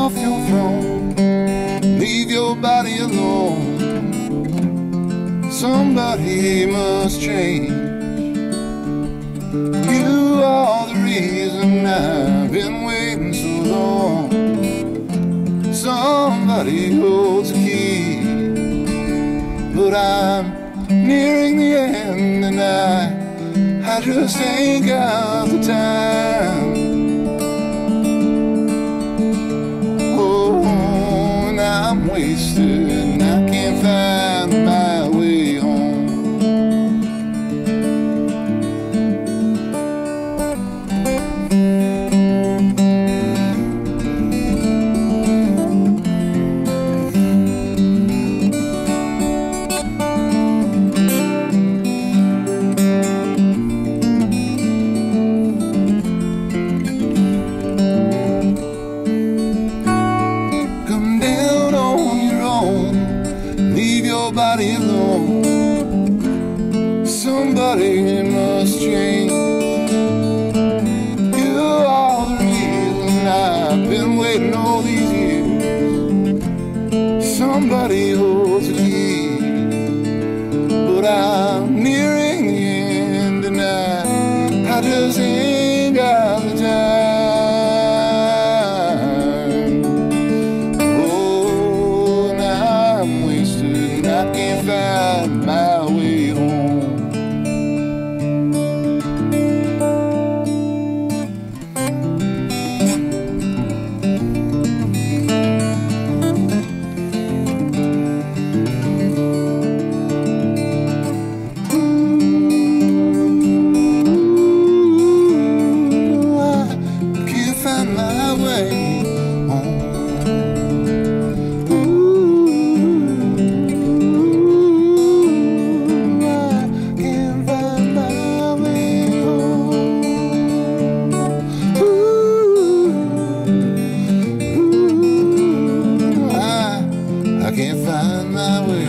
off your throne. Leave your body alone. Somebody must change. You are the reason I've been waiting so long. Somebody holds a key. But I'm nearing the end and I, I just ain't got the time. Wasted your alone. Somebody must change. You are the reason I've been waiting all these years. Somebody holds the key, but I'm I can't find my way home. highway.